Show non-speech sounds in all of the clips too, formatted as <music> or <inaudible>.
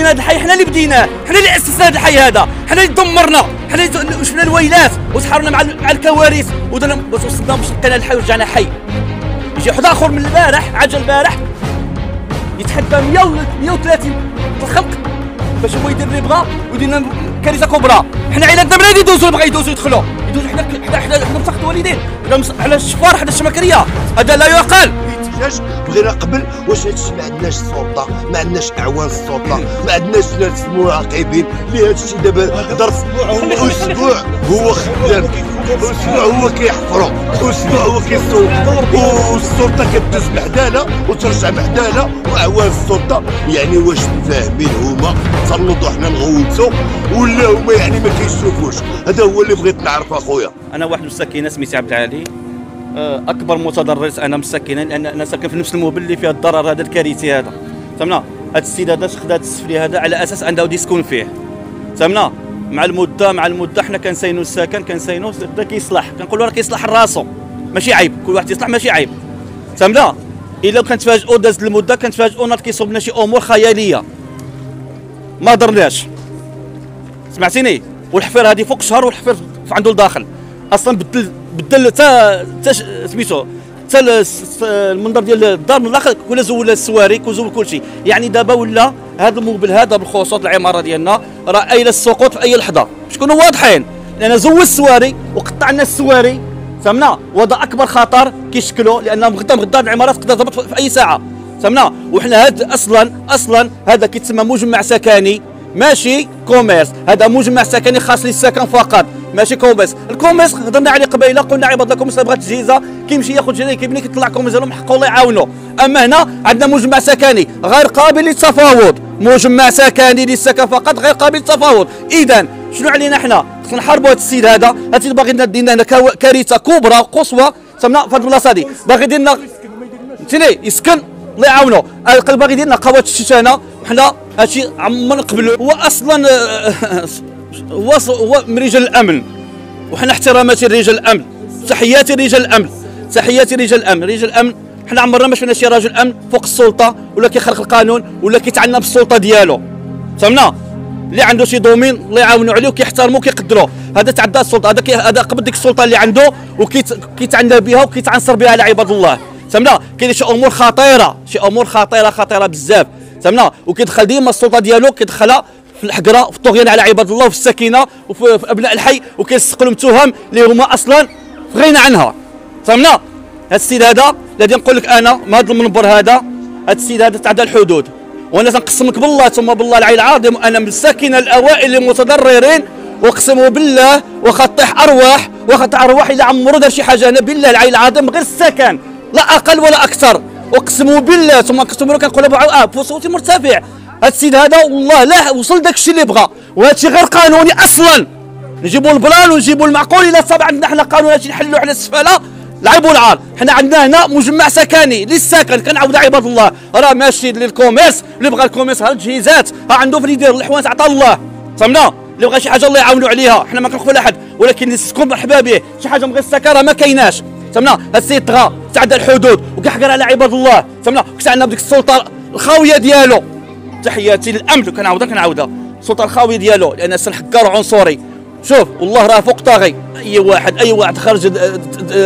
بدينا هذا الحي حنا اللي بديناه حنا اللي أسسنا هذا الحي هذا. حنا اللي دمرنا. حنا اللي شفنا الويلات وسحرنا مع الكوارث. ودرنا وصلنا لقينا الحي ورجعنا حي. يجي واحد آخر من البارح عجل البارح يتحدى 130 الخلق. باش هو يدير اللي بغا ويدير كارثة كبرى. حنا من اللي يدوزوا بغا يدوزوا يدخلوا. يدوزوا حنا حنا حنا حنا مسخط والدين على الشفار حنا الشمكرية. هذا لا يعقل. الاحتجاج بغينا قبل واش هادشي ما عندناش السلطه ما عندناش أعوان السلطة ما عندناش ناس معاقبين اللي هادشي دابا ظرف أسبوع هو خدام أسبوع هو كيحفروا أسبوع هو كيصوب والسلطة كدوز بحدانا وترجع بحدانا وأعوان السلطة. يعني واش فاهمين هما؟ تسلطوا حنا نغوتوا ولا هما يعني ما كيشوفوش؟ هذا هو اللي بغيت نعرف أخويا. أنا واحد مسكينه سميتي عبد العالي. أكبر متضرر أنا مسكنه لأن أنا ساكن في نفس ال immeuble اللي فيها الضرر هذا الكارثي هذا. فهمنا؟ هذا السيد هذا خدا هذا السفلي هذا على أساس أنه يسكن فيه. فهمنا؟ مع المدة مع المدة حنا كنساينو السكن كنساينو بدا كيصلح. كنقولوا راه كيصلح راسو. ماشي عيب. كل واحد يصلح ماشي عيب. فهمنا؟ إلا كنتفاجئوا دازت المدة كنتفاجئوا ناض كيصوب لنا شي أمور خيالية. ما درناش. سمعتيني؟ والحفير هذه فوق شهر والحفير عنده لداخل. أصلا بدل بدل تا سميتو حتى المنظر ديال الدار من الآخر ولا زول السواريك وزول كل شيء يعني دابا ولا هذا ال immeuble هذا بالخصوص العمارة ديالنا راه آيل السقوط في أي لحظة. باش نكونوا واضحين؟ لأن زول السواري وقطعنا السواري. فهمنا؟ وهذا أكبر خطر كيشكلوا لأن غدا غدا العمارات تقدر تهبط في أي ساعة. فهمنا؟ وحنا هذا أصلا أصلا هذا كيتسمى مجمع سكني ماشي commerce. هذا مجمع سكني خاص للسكن فقط. ماشي commerce. ال commerce هضرنا عليه قبيلة قلنا عباد الله commerce بغات تجزئة. كيمشي ياخذ تجزئة كيبني كيطلع commerce لهم حقه الله يعاونوا أما هنا عندنا مجمع سكني غير قابل للتفاوض. مجمع سكني للسكن فقط غير قابل للتفاوض. إذا شنو علينا حنا خصنا نحاربوا هذا السيد هذا. هذا السيد باغي يدير لنا كارثة كبرى قصوى سمنا في هذه البلاصه هذه باغي يدير لنا يسكن. الله يعاونو باغي يدير لنا قوات الشتانة. وحنا هادشي عمر نقبلو. هو أصلا هو هو من رجال الأمن. وحنا احتراماتي لرجال الأمن. تحياتي لرجال الأمن. تحياتي لرجال الأمن. رجال الأمن حنا عمرنا ما شفنا شي راجل أمن فوق السلطة ولا كيخرق القانون ولا كيتعنى بالسلطة ديالو. فهمنا؟ اللي عنده شي دومين الله يعاونوا عليه وكيحترموا وكيقدروه هذا تعدى السلطة هذا هذا قبل ديك السلطة اللي عنده وكيتعنى بها وكيتعنصر بها على عباد الله. فهمنا؟ كاين شي أمور خطيرة شي أمور خطيرة خطيرة بزاف. فهمنا وكيدخل ديما السلطة ديالو كيدخلها في الحقرة في الطغيان على عباد الله وفي السكينة وفي أبناء الحي وكيلصق لهم تهم اللي هما أصلا في غنى عنها. فهمنا هذا السيد هذا الذي نقول لك أنا ما هذا المنبر هذا هذا السيد هذا تعدى الحدود. وأنا تنقسم لك بالله ثم بالله العلي العظيم أنا من الساكنة الأوائل المتضررين واقسم بالله وخا تطيح أرواح وخا تطيح أرواح إلى عمرو دار شي حاجة أنا بالله العلي العظيم غير السكن لا أقل ولا أكثر. اقسم بالله ثم لك كنقول ابو آه صوتي مرتفع. السيد هذا والله لا وصل داك الشيء اللي بغى وهذا الشيء غير قانوني أصلا. نجيبوا ال plan ونجيبوا المعقول إلا صاب عندنا حنا قانون هادشي نحلوا على السفالة. لعبوا العار. حنا عندنا هنا مجمع سكني للسكن كنعاود عباد الله. راه ماشي لل commerce. اللي بغى ال commerce ها التجزئات ها عنده فين يدير الحوانت عطا الله. فهمنا؟ اللي بغى شي حاجة الله يعاونوا عليها. حنا ما كنخوفوا لا حد ولكن السكون مرحبا به شي حاجة من غير السكره ما كايناش. فهمنا؟ السيد طغى. تعدى الحدود وكيحقر على عباد الله. فهمنا؟ كنت بديك السلطة الخاوية ديالو. تحياتي للامن كنعاودها كنعاودها. السلطة الخاوية ديالو لأن السن حكار عنصري شوف والله راه فوق طاغي. أي واحد أي واحد خرج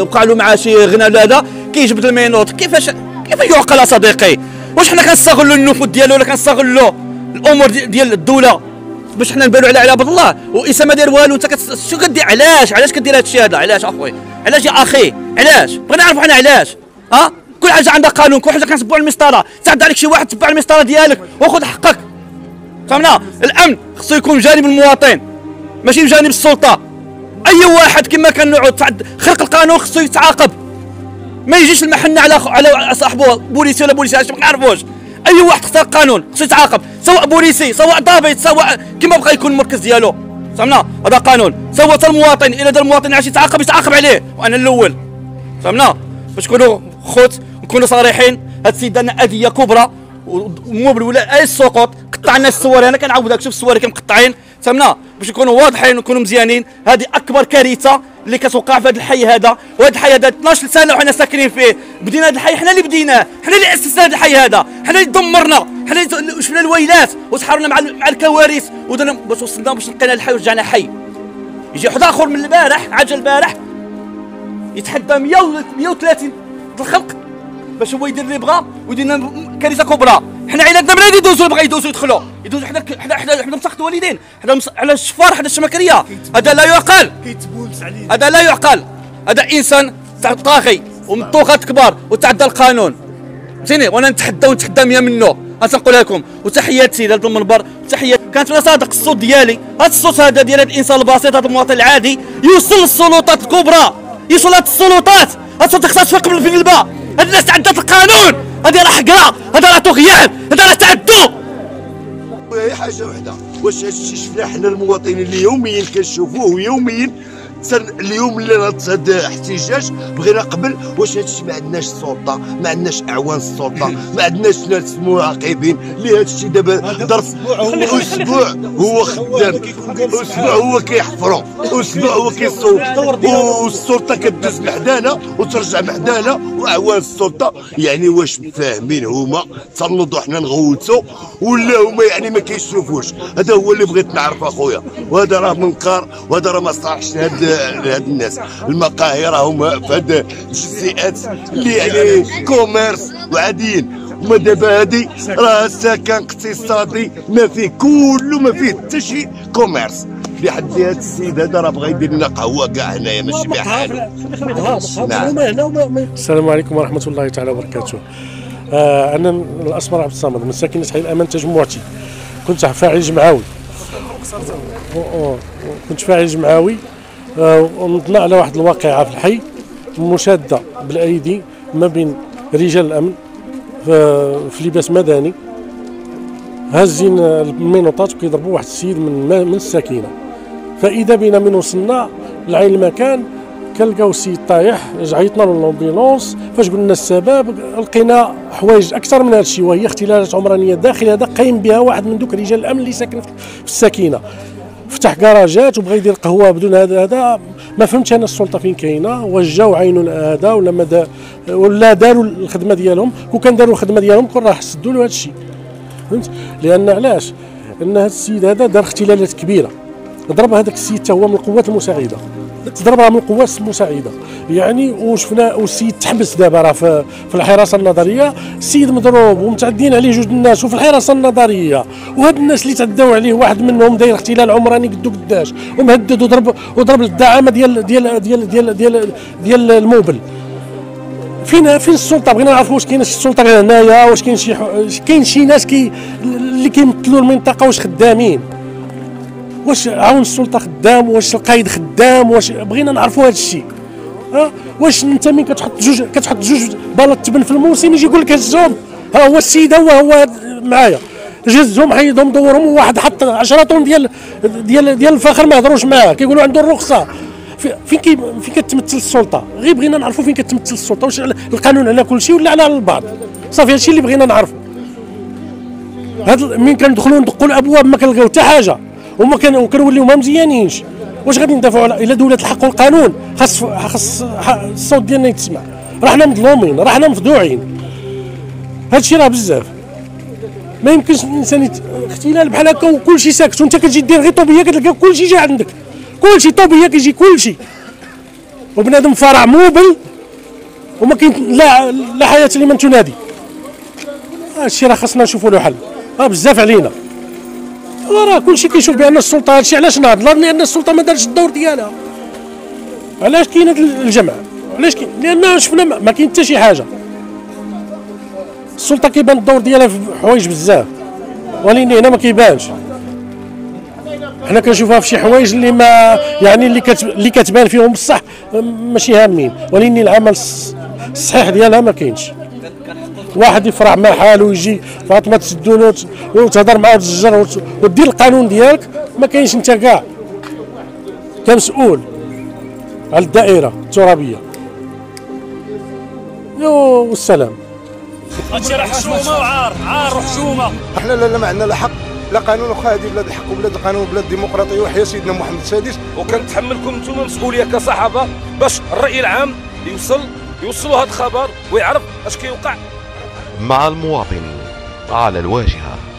وقع له معاه شي غنى هذا كيجبد المينوط. كيفاش كيف يعقل صديقي؟ واش حنا كنستغلوا النفوذ ديالو ولا كنستغلوا الأمور ديال الدولة. باش حنا نبانوا على عباد الله. وإسا ما داير والو أنت شو كدير؟ علاش؟ علاش كدير هذا الشيء هذا؟ علاش اخويا علاش يا أخي؟ علاش؟ بغينا نعرفوا حنا علاش. ها؟ كل حاجة عندها قانون كل حاجة كنتبعوا المسطرة. تعدى عليك شي واحد تبع المسطرة ديالك وخذ حقك. فهمنا؟ الأمن خصو يكون جانب المواطن ماشي بجانب السلطة. أي واحد كما كان نوعد خرق القانون خصو يتعاقب. ما يجيش المحنه على على صاحبه بوليسي ولا بوليسي ما كنعرفوش؟ أي واحد خسر القانون خصو يتعاقب سواء بوليسي سواء ضابط سواء كما بغى يكون المركز ديالو. فهمنا؟ هذا قانون. سواء المواطن الا دار المواطن عاش يتعاقب يتعاقب عليه. وأنا الأول. فهمنا؟ باش نكونوا خوت نكونوا صريحين. هاد السيد دارنا أذية كبرى. و immeuble ولا آيل السقوط قطعنا السواري. أنا كنعاود لك شوف السواري كم مقطعين. فهمنا؟ باش نكونوا واضحين ونكونوا مزيانين. هذه أكبر كارثة اللي كتوقع في هذا الحي هذا. وهذا الحي هذا 12 سنه وحنا ساكنين فيه. بدينا هذا الحي حنا اللي بديناه. حنا اللي أسسنا هذا الحي هذا. حنا اللي دمرنا. حنا شفنا الويلات وتحاربنا مع مع الكوارث ودرنا باش وصلنا باش لقينا الحي ورجعنا حي. يجي واحد آخر من البارح عجل البارح يتحدى 130 الخلق باش هو يدير اللي بغا ويدير كارثة كبرى. حنا عائلاتنا بلاد يدوزوا بغا يدوزوا يدخلوا يدوزوا حنا حنا حنا حنا مسخط الوالدين حنا على الشفار حنا الشمكرية. هذا لا يعقل. هذا لا يعقل. هذا إنسان تاع طاغي ومن طغاة كبار وتعدى القانون. فهمتيني وأنا نتحدى ونتحدى مية منه أنا تنقولها لكم وتحياتي لهذا المنبر تحيات كانت صادق الصوت ديالي. هذا الصوت هذا ديال هذا الإنسان البسيط هذا المواطن العادي يوصل للسلطات الكبرى. يوصل للسلطات هذا الصوت خصها تفك في القلبه هاد الناس تعدت القانون. هذه راه حقره هذا راه طغيان هذا راه تعدوا هي حاجة وحدة. واش هادشي شفناه حنا المواطنين اللي يوميا كنشوفوه يوميا؟ اليوم اللي هذا احتجاج بغينا قبل واش هادشي ما عندناش السلطه ما عندناش أعوان السلطه <laughs> ما عندناش ناس مراقبين اللي هادشي دابا ظرف أسبوع هو خدام. أسبوع هو كيحفروا. أسبوع هو كيصوت. والسلطه كدوز محدانا وترجع محدانا وأعوان السلطه يعني واش فاهمين هما؟ تنوضوا حنا نغوتوا ولا هما يعني ما كيشوفوش؟ هذا هو اللي بغيت نعرف أخويا. وهذا راه منكر وهذا راه ما صالحش لهاد لهاد الناس. المقاهي راهم في هاد التجزئات اللي يعني commerce وعاديين. وما دابا هادي راه سكن اقتصادي ما فيه كله ما فيه حتى شي commerce لحد هذا السيد هذا راه بغى يدير لنا قهوة كاع هنايا ماشي بحال نعم. السلام عليكم ورحمة الله تعالى وبركاته. آه أنا الأسمر عبد الصمد من ساكنه حي الأمان تجمعتي. كنت فاعل جمعوي كنت فاعل جمعوي ونطلع على واحد الواقعة في الحي مشادة بالأيدي ما بين رجال الأمن في لباس مدني. هازين المينوطات وكيضربوا واحد السيد من من الساكنة. فإذا بنا من وصلنا لعين المكان كنلقاو السيد طايح عيطنا للامبيلونس فاش قلنا السبب لقينا حوايج أكثر من هذا الشيء وهي اختلالات عمرانية داخل هذا قايم بها واحد من دوك رجال الأمن اللي ساكن في الساكنة. فتح كراجات وبغى يدير قهوه بدون هذا هذا. ما فهمتش أنا السلطة فين كاينة. واش جاو عينوا هذا ولا ما ولا داروا الخدمة ديالهم. كون كان داروا الخدمة ديالهم كون راه سدوا له هذا الشيء فهمت؟ لأن علاش؟ ان هذا السيد هذا دار اختلالات كبيرة. ضرب هذاك السيد هو من القوات المساعدة. تضربها من القوات المساعدة. يعني وشفنا والسيد تحبس دابا راه في, في الحراسة النظرية. السيد مضروب ومتعدين عليه جوج الناس وفي الحراسة النظرية. وهاد الناس اللي تعداو عليه واحد منهم داير اختلال عمراني قدو قداش ومهدد وضرب وضرب الدعامة ديال ديال ديال ديال ديال, ديال الموبل. فين فين السلطة؟ بغينا نعرفوا واش كاينة شي سلطه هنايا واش كاين شي كاين شي ناس كي اللي كيمثلوا المنطقة واش خدامين. واش عون السلطة خدام واش القايد خدام واش بغينا نعرفوا هذا الشيء واش انت مين كتحط جوج كتحط جوج بالات تبن في الموسم يجي يقول لك هزهم. ها هو السيد هو هو معايا. جزهم حيدهم دورهم وواحد حط 10 طن ديال ديال ديال الفخر ما هضروش معاه. كيقولوا عنده الرخصة. فين كي فين كتمثل السلطة؟ غير بغينا نعرفوا فين كتمثل السلطة. واش القانون على كل شيء ولا على البعض؟ صافي هادشي اللي بغينا نعرفوا. هاد مين كندخلوا ندقوا الأبواب ما كنلقاو حتى حاجة. كانوا كنوليو ما مزيانينش. واش غادي ندافعوا على إلى دولة الحق والقانون؟ خاص خاص الصوت ديالنا يتسمع. راه حنا مظلومين راه حنا مفدوعين. هادشي راه بزاف. ما يمكنش الإنسان اختلال بحال هكا وكل شيء ساكت. وأنت كتجي دير غير طوبية كتلقى كل شيء جا عندك. كل شيء طوبية كيجي كل شيء وبنادم فرع موبل وما كاين لا لا حياة لمن تنادي. هادشي راه خاصنا نشوفوا له حل. راه بزاف علينا. راه كلشي كيشوف بأن السلطة هادشي علاش ناض لأن السلطة ما دارتش الدور ديالها. علاش كاين هذا الجمع علاش كاين؟ لأن شفنا ما كاين حتى شي حاجة. السلطة كيبان الدور ديالها في حوايج بزاف. ولكن هنا ما كيبانش. حنا كنشوفها في شي حوايج اللي ما يعني اللي كت... اللي كتبان فيهم بصح ماشي هامين. ولكن العمل الصحيح ديالها ما كاينش. واحد يفرح مع حاله ويجي فاطمه تسدو وتهضر معاه وتزجر ودير القانون ديالك ما كاينش انت كاع. كمسؤول. على الدائرة الترابية. يو والسلام. هادشي راه حشومة وعار عار وحشومة. إحنا لا ما عندنا لا حق لا قانون واخا هذه بلاد الحق وبلاد القانون وبلاد الديمقراطيه وحيا سيدنا محمد السادس. وكنتحملكم أنتم مسؤولية كصحافه باش الرأي العام يوصل يوصلوا هذا الخبر ويعرف اش كيوقع. مع المواطن على الواجهة.